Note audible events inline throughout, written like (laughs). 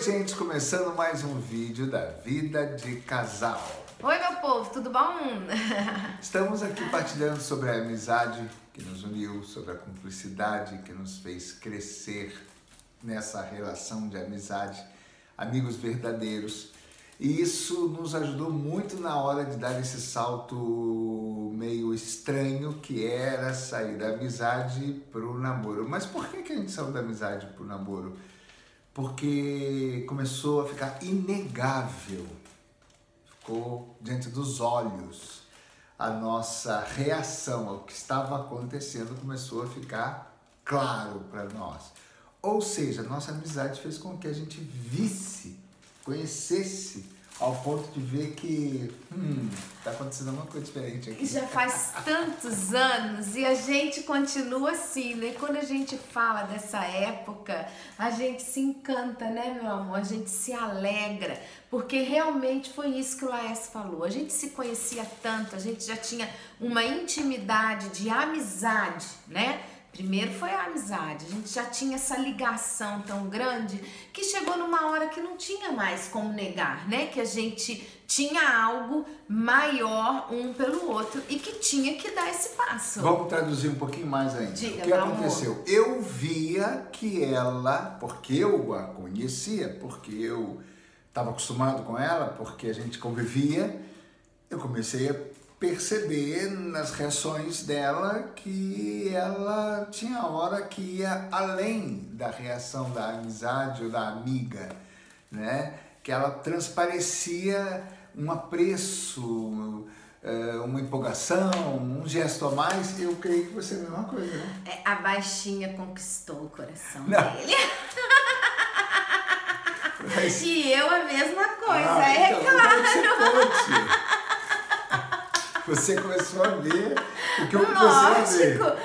Oi, gente, começando mais um vídeo da Vida de Casal. Oi, meu povo, tudo bom? (laughs) Estamos aqui partilhando sobre a amizade que nos uniu, sobre a cumplicidade que nos fez crescer nessa relação de amizade, amigos verdadeiros. E isso nos ajudou muito na hora de dar esse salto meio estranho que era sair da amizade para o namoro. Mas por que, que a gente saiu da amizade para o namoro? Porque começou a ficar inegável, ficou diante dos olhos a nossa reação ao que estava acontecendo começou a ficar claro para nós. Ou seja, nossa amizade fez com que a gente visse conhecesse ao ponto de ver que hum, tá acontecendo alguma coisa diferente aqui. Já faz tantos anos e a gente continua assim, né? Quando a gente fala dessa época, a gente se encanta, né, meu amor? A gente se alegra, porque realmente foi isso que o Laércio falou. A gente se conhecia tanto, a gente já tinha uma intimidade de amizade, né? Primeiro foi a amizade, a gente já tinha essa ligação tão grande que chegou numa hora que não tinha mais como negar, né? Que a gente tinha algo maior um pelo outro e que tinha que dar esse passo. Vamos traduzir um pouquinho mais ainda. Diga, o que aconteceu? amor. Eu via que ela, porque eu a conhecia, porque eu estava acostumado com ela, porque a gente convivia, eu comecei a perceber nas reações dela que ela tinha hora que ia além da reação da amizade ou da amiga, né? Que ela transparecia um apreço, eh, uma empolgação, um gesto a mais. Eu creio que você é a mesma coisa, né? É, a baixinha conquistou o coração Não. dele. (laughs) Mas- E eu a mesma coisa, Ah, é então, eu claro. Você começou a ver o que eu comecei a ver.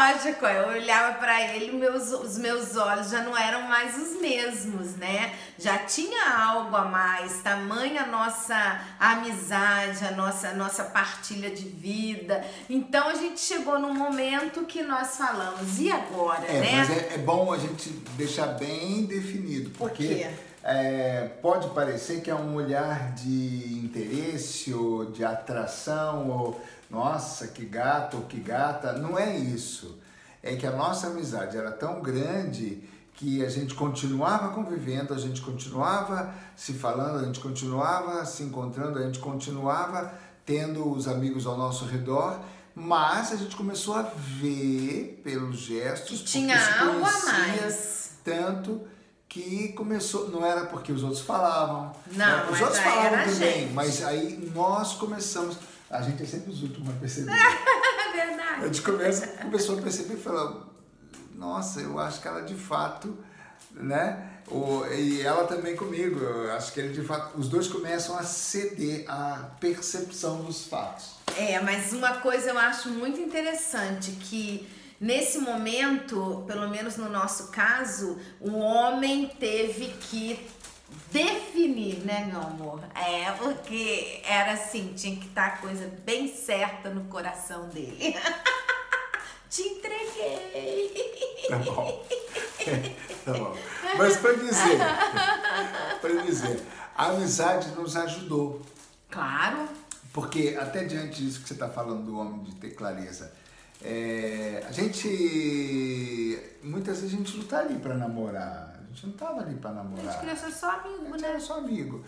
Lógico, lógico. Eu olhava pra ele, meus, os meus olhos já não eram mais os mesmos, né? Já tinha algo a mais, tamanha a nossa amizade, a nossa, nossa partilha de vida. Então a gente chegou num momento que nós falamos, e agora, É, né? mas é, é bom a gente deixar bem definido, Por porque quê? é, pode parecer que é um olhar de interesse ou de atração, ou nossa, que gato ou que gata. Não é isso. É que a nossa amizade era tão grande que a gente continuava convivendo, a gente continuava se falando, a gente continuava se encontrando, a gente continuava tendo os amigos ao nosso redor, mas a gente começou a ver pelos gestos Que tinha algo a mais. tanto que começou, não era porque os outros falavam, Não, né? os mas outros falavam era a também, gente. mas aí nós começamos, a gente é sempre os últimos a perceber. (laughs) É A verdade. gente começa, começou a perceber e falou, nossa, eu acho que ela de fato, né? O, e ela também comigo, eu acho que ele de fato, os dois começam a ceder à percepção dos fatos. É, mas uma coisa eu acho muito interessante que nesse momento, pelo menos no nosso caso, o homem teve que definir, né, meu amor? É, porque era assim, tinha que estar a coisa bem certa no coração dele. (laughs) Te entreguei. Tá bom. (laughs) tá bom. Mas para dizer, para dizer, a amizade nos ajudou. Claro. Porque até diante disso que você está falando do homem de ter clareza, é, a gente muitas vezes a gente não está ali para namorar, gente não estava ali para A gente namorar, queria ser só a amigo, gente né? era só amigo.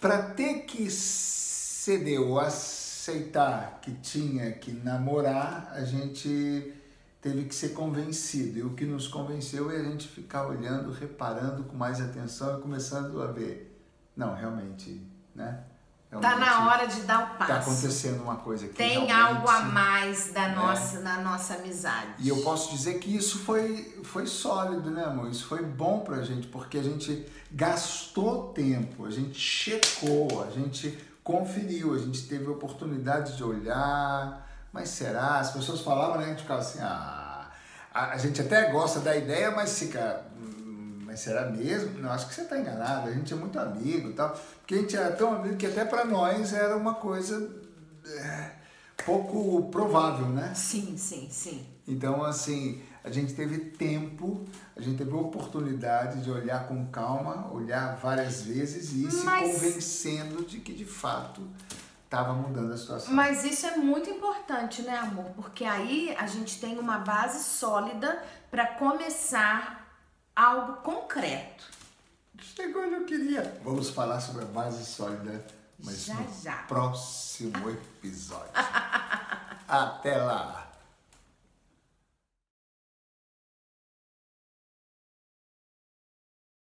Para ter que ceder ou aceitar que tinha que namorar, a gente teve que ser convencido. E o que nos convenceu é a gente ficar olhando, reparando com mais atenção e começando a ver. Não, realmente, né? Tá Realmente na hora de dar o passo. Tá acontecendo uma coisa que Tem algo a mais da né? nossa, na nossa amizade. E eu posso dizer que isso foi, foi sólido, né, amor? Isso foi bom pra gente, porque a gente gastou tempo, a gente checou, a gente conferiu, a gente teve a oportunidade de olhar, mas será? As pessoas falavam, né? A gente ficava assim, ah, a, a gente até gosta da ideia, mas fica. "Hum, Mas será mesmo? Não, acho que você está enganado. A gente é muito amigo e tal. Porque a gente era tão amigo que até para nós era uma coisa é, pouco provável, né? Sim, sim, sim. Então, assim, a gente teve tempo, a gente teve oportunidade de olhar com calma, olhar várias vezes e ir Mas... se convencendo de que de fato estava mudando a situação. Mas isso é muito importante, né, amor? Porque aí a gente tem uma base sólida para começar algo concreto. Chegou onde eu queria. Vamos falar sobre a base sólida, mas já, no já. próximo episódio. (laughs) Até lá!